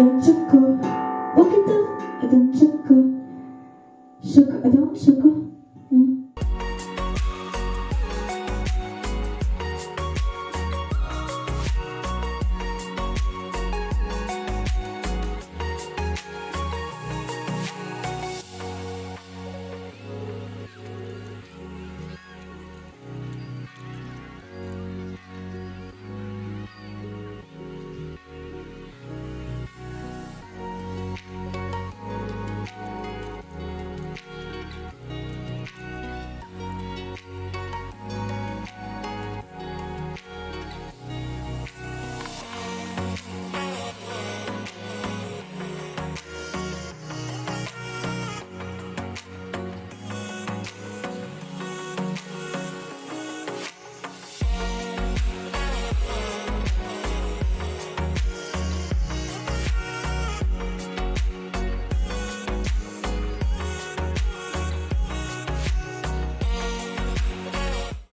don't you.